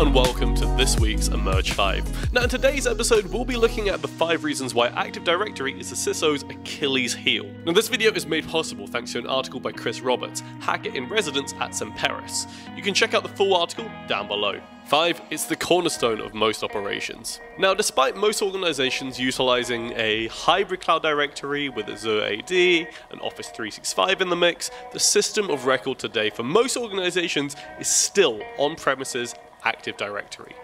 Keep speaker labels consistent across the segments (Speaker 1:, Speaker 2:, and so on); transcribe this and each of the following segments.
Speaker 1: and welcome to this week's Emerge 5. Now in today's episode we'll be looking at the 5 reasons why Active Directory is the CISO's Achilles heel. Now this video is made possible thanks to an article by Chris Roberts, hacker in residence at Semperis. You can check out the full article down below. 5. It's the cornerstone of most operations. Now, despite most organizations utilizing a hybrid cloud directory with Azure AD and Office 365 in the mix, the system of record today for most organizations is still on premises Active Directory.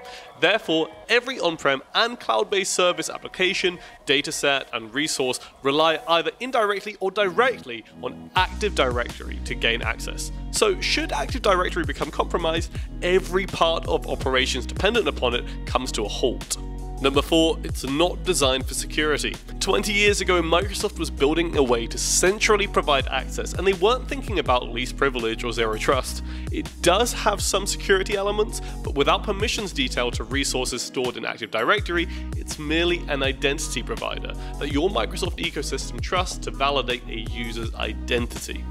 Speaker 1: Therefore, every on-prem and cloud-based service application, dataset, and resource rely either indirectly or directly on Active Directory to gain access. So should Active Directory become compromised, every part of operations dependent upon it comes to a halt. Number 4, it's not designed for security. 20 years ago, Microsoft was building a way to centrally provide access, and they weren't thinking about least privilege or zero trust. It does have some security elements, but without permissions detailed to resources stored in Active Directory, it's merely an identity provider that your Microsoft ecosystem trusts to validate a user's identity.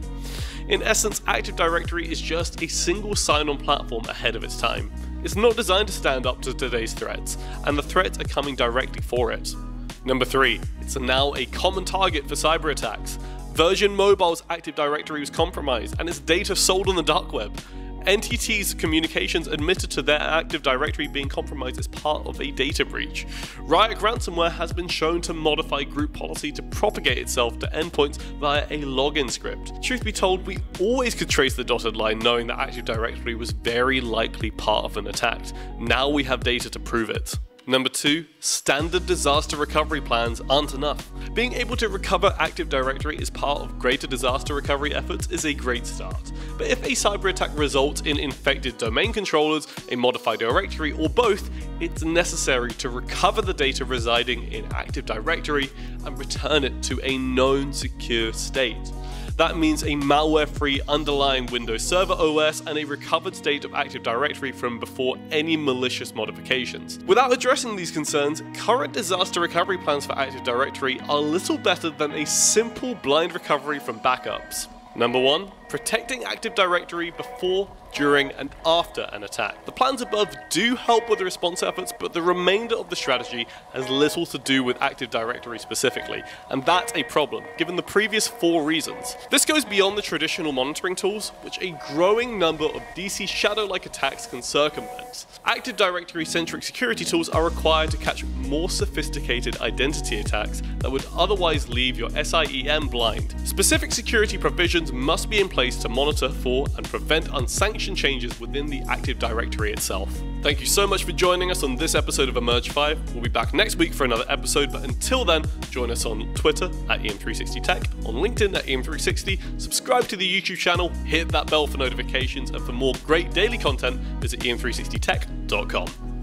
Speaker 1: In essence, Active Directory is just a single sign-on platform ahead of its time. It's not designed to stand up to today's threats, and the threats are coming directly for it. Number 3. It's now a common target for cyber attacks. Virgin Mobile's Active Directory was compromised and its data sold on the dark web. NTT's communications admitted to their Active Directory being compromised as part of a data breach. Ryuk ransomware has been shown to modify group policy to propagate itself to endpoints via a login script. Truth be told, we always could trace the dotted line knowing that Active Directory was very likely part of an attack. Now we have data to prove it. Number 2. Standard disaster recovery plans aren't enough. Being able to recover Active Directory as part of greater disaster recovery efforts is a great start, but if a cyber attack results in infected domain controllers, a modified directory, or both, it's necessary to recover the data residing in Active Directory and return it to a known secure state. That means a malware-free underlying Windows Server OS and a recovered state of Active Directory from before any malicious modifications. Without addressing these concerns, current disaster recovery plans for Active Directory are little better than a simple blind recovery from backups. Number 1. Protecting Active Directory before, during, and after an attack. The plans above do help with the response efforts, but the remainder of the strategy has little to do with Active Directory specifically, and that's a problem, given the previous four reasons. This goes beyond the traditional monitoring tools, which a growing number of DC Shadow-like attacks can circumvent. Active Directory-centric security tools are required to catch more sophisticated identity attacks that would otherwise leave your SIEM blind. Specific security provisions must be in place to monitor for and prevent unsanctioned changes within the Active Directory itself. Thank you so much for joining us on this episode of Emerge 5. We'll be back next week for another episode, but until then, join us on Twitter at EM360Tech, on LinkedIn at EM360, subscribe to the YouTube channel, hit that bell for notifications, and for more great daily content, visit EM360Tech.com.